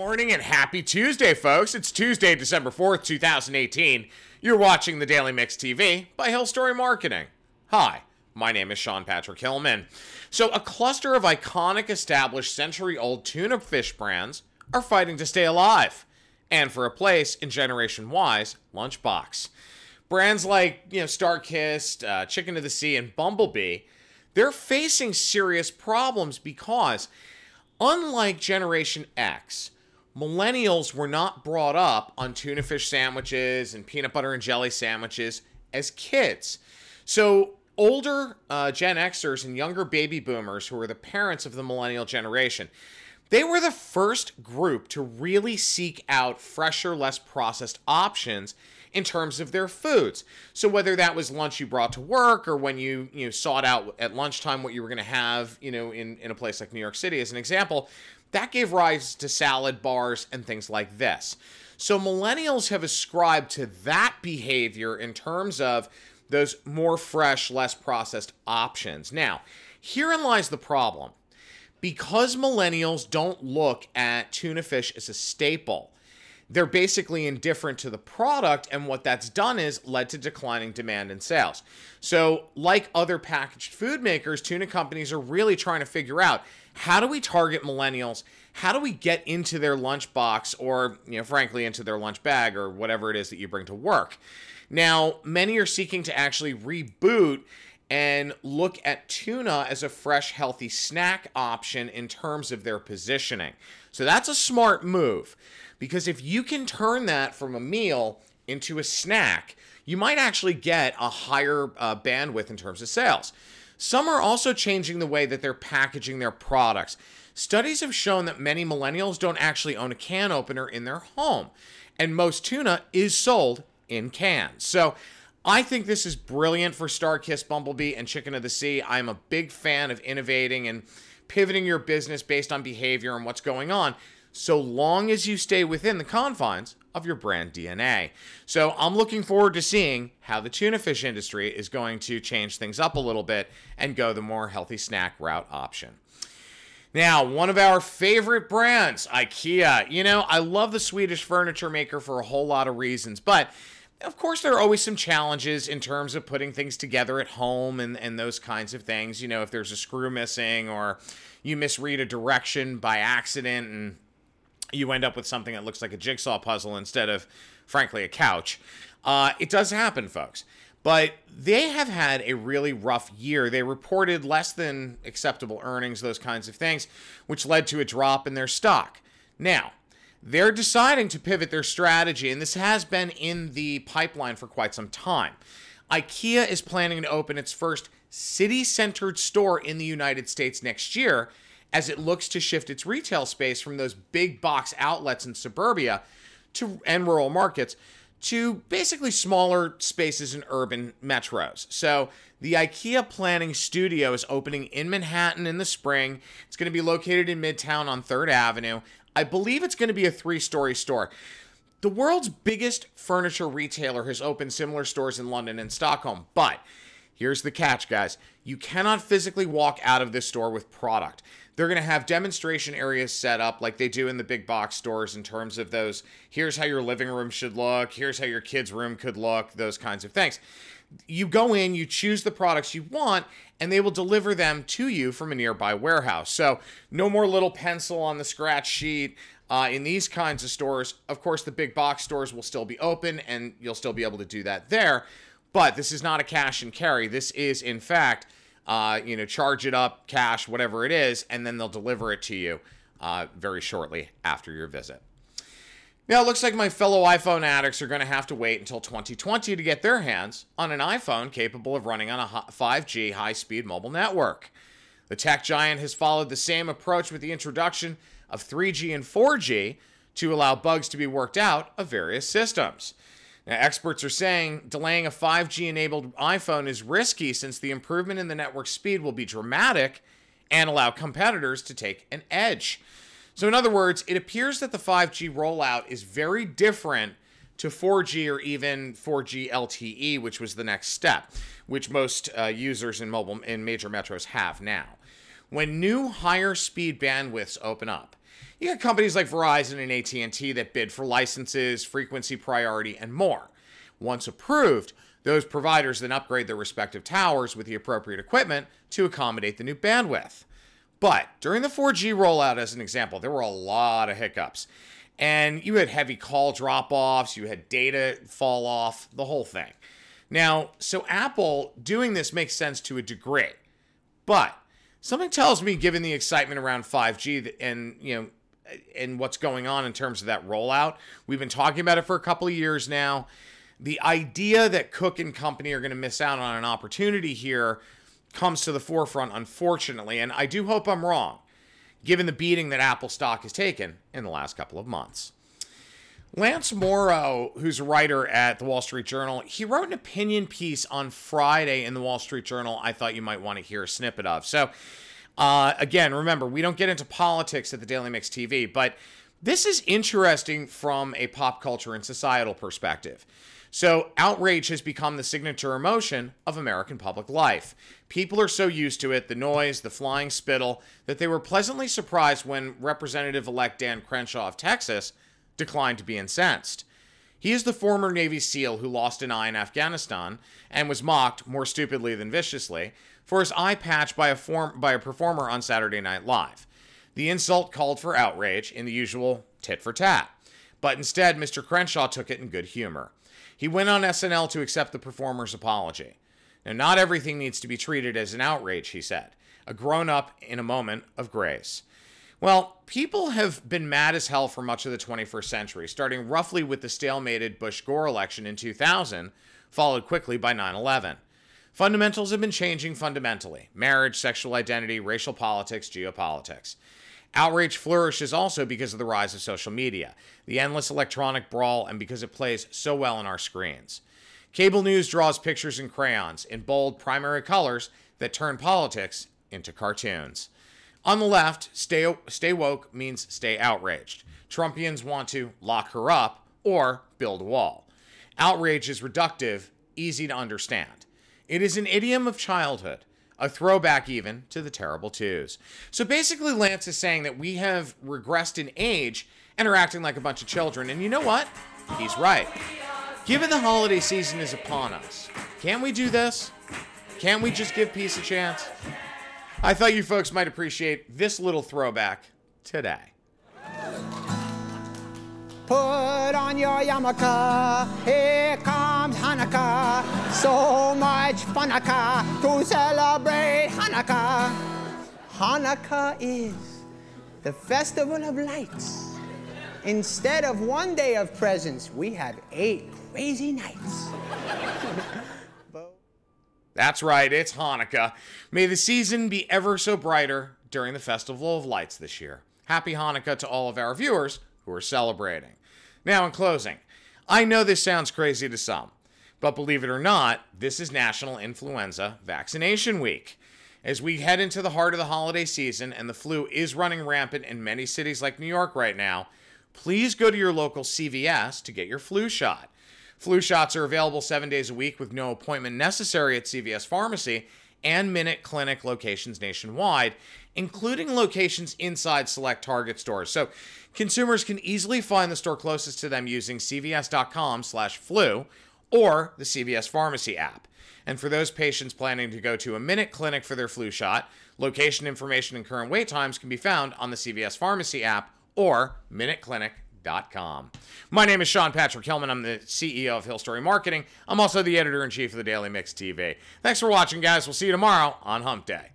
morning and happy Tuesday, folks. It's Tuesday, December 4th, 2018. You're watching the Daily Mix TV by Hill Story Marketing. Hi, my name is Sean Patrick Hillman. So, a cluster of iconic established century old tuna fish brands are fighting to stay alive and for a place in Generation Y's lunchbox. Brands like, you know, Starkist, uh, Chicken of the Sea, and Bumblebee, they're facing serious problems because unlike Generation X, millennials were not brought up on tuna fish sandwiches and peanut butter and jelly sandwiches as kids. So, older uh, Gen Xers and younger baby boomers who were the parents of the millennial generation, they were the first group to really seek out fresher, less processed options in terms of their foods. So whether that was lunch you brought to work or when you you know sought out at lunchtime what you were going to have, you know, in in a place like New York City as an example, that gave rise to salad bars and things like this. So millennials have ascribed to that behavior in terms of those more fresh, less processed options. Now, herein lies the problem. Because millennials don't look at tuna fish as a staple, they're basically indifferent to the product, and what that's done is led to declining demand and sales. So, like other packaged food makers, tuna companies are really trying to figure out how do we target millennials? How do we get into their lunchbox or, you know, frankly, into their lunch bag or whatever it is that you bring to work? Now, many are seeking to actually reboot and look at tuna as a fresh, healthy snack option in terms of their positioning. So that's a smart move because if you can turn that from a meal into a snack, you might actually get a higher uh, bandwidth in terms of sales. Some are also changing the way that they're packaging their products. Studies have shown that many millennials don't actually own a can opener in their home, and most tuna is sold in cans. So I think this is brilliant for StarKist Bumblebee, and Chicken of the Sea. I'm a big fan of innovating and pivoting your business based on behavior and what's going on, so long as you stay within the confines of your brand DNA. So I'm looking forward to seeing how the tuna fish industry is going to change things up a little bit and go the more healthy snack route option. Now, one of our favorite brands, IKEA. You know, I love the Swedish furniture maker for a whole lot of reasons, but of course, there are always some challenges in terms of putting things together at home and, and those kinds of things. You know, if there's a screw missing or you misread a direction by accident and you end up with something that looks like a jigsaw puzzle instead of, frankly, a couch. Uh, it does happen, folks. But they have had a really rough year. They reported less than acceptable earnings, those kinds of things, which led to a drop in their stock. Now, they're deciding to pivot their strategy, and this has been in the pipeline for quite some time. IKEA is planning to open its first city centered store in the United States next year as it looks to shift its retail space from those big box outlets in suburbia to and rural markets to basically smaller spaces in urban metros. So, the IKEA Planning Studio is opening in Manhattan in the spring. It's going to be located in Midtown on 3rd Avenue. I believe it's going to be a three story store. The world's biggest furniture retailer has opened similar stores in London and Stockholm, but here's the catch, guys. You cannot physically walk out of this store with product. They're going to have demonstration areas set up like they do in the big box stores in terms of those here's how your living room should look, here's how your kid's room could look, those kinds of things. You go in, you choose the products you want, and they will deliver them to you from a nearby warehouse. So, no more little pencil on the scratch sheet. Uh, in these kinds of stores, of course, the big box stores will still be open and you'll still be able to do that there. But this is not a cash and carry. This is, in fact, uh, you know, charge it up, cash, whatever it is, and then they'll deliver it to you uh, very shortly after your visit. Now, it looks like my fellow iPhone addicts are going to have to wait until 2020 to get their hands on an iPhone capable of running on a 5G high speed mobile network. The tech giant has followed the same approach with the introduction of 3G and 4G to allow bugs to be worked out of various systems. Experts are saying delaying a 5G enabled iPhone is risky since the improvement in the network speed will be dramatic and allow competitors to take an edge. So, in other words, it appears that the 5G rollout is very different to 4G or even 4G LTE, which was the next step, which most uh, users in mobile in major metros have now. When new higher speed bandwidths open up, You got companies like Verizon and AT&T that bid for licenses, frequency priority, and more. Once approved, those providers then upgrade their respective towers with the appropriate equipment to accommodate the new bandwidth. But during the 4G rollout, as an example, there were a lot of hiccups. And you had heavy call drop offs, you had data fall off, the whole thing. Now, so Apple doing this makes sense to a degree. But something tells me, given the excitement around 5G and, you know, and what's going on in terms of that rollout, we've been talking about it for a couple of years now. The idea that Cook and company are going to miss out on an opportunity here comes to the forefront, unfortunately. And I do hope I'm wrong, given the beating that Apple stock has taken in the last couple of months. Lance Morrow, who's a writer at the Wall Street Journal, he wrote an opinion piece on Friday in the Wall Street Journal I thought you might want to hear a snippet of. So, uh, again, remember, we don't get into politics at the Daily Mix TV, but this is interesting from a pop culture and societal perspective. So, outrage has become the signature emotion of American public life. People are so used to it, the noise, the flying spittle, that they were pleasantly surprised when Representative elect Dan Crenshaw of Texas declined to be incensed. He is the former Navy SEAL who lost an eye in Afghanistan and was mocked, more stupidly than viciously, for his eye patch by a, form, by a performer on Saturday Night Live. The insult called for outrage in the usual tit for tat, but instead, Mr. Crenshaw took it in good humor. He went on SNL to accept the performer's apology. Now, not everything needs to be treated as an outrage, he said, a grown up in a moment of grace. Well, people have been mad as hell for much of the 21st century, starting roughly with the stalemated Bush Gore election in 2000, followed quickly by 9 11. Fundamentals have been changing fundamentally marriage, sexual identity, racial politics, geopolitics. Outrage flourishes also because of the rise of social media, the endless electronic brawl, and because it plays so well on our screens. Cable news draws pictures in crayons in bold primary colors that turn politics into cartoons. On the left, stay, stay woke means stay outraged. Trumpians want to lock her up or build a wall. Outrage is reductive, easy to understand. It is an idiom of childhood, a throwback even to the terrible twos. So basically, Lance is saying that we have regressed in age and are acting like a bunch of children. And you know what? He's right. Given the holiday season is upon us, can't we do this? Can't we just give peace a chance? I thought you folks might appreciate this little throwback today. Put on your yarmulke, here comes Hanukkah. So much funaka to celebrate Hanukkah. Hanukkah is the festival of lights. Instead of one day of presents, we have eight crazy nights. That's right, it's Hanukkah. May the season be ever so brighter during the Festival of Lights this year. Happy Hanukkah to all of our viewers who are celebrating. Now, in closing, I know this sounds crazy to some, but believe it or not, this is National Influenza Vaccination Week. As we head into the heart of the holiday season and the flu is running rampant in many cities like New York right now, please go to your local CVS to get your flu shot. Flu shots are available seven days a week with no appointment necessary at CVS Pharmacy and Minute Clinic locations nationwide, including locations inside select Target stores. So consumers can easily find the store closest to them using cvs.com slash flu or the CVS Pharmacy app. And for those patients planning to go to a Minute Clinic for their flu shot, location information and current wait times can be found on the CVS Pharmacy app or Minute Clinic Com. My name is Sean Patrick Hillman. I'm the CEO of Hill Story Marketing. I'm also the editor in chief of the Daily Mix TV. Thanks for watching, guys. We'll see you tomorrow on Hump Day.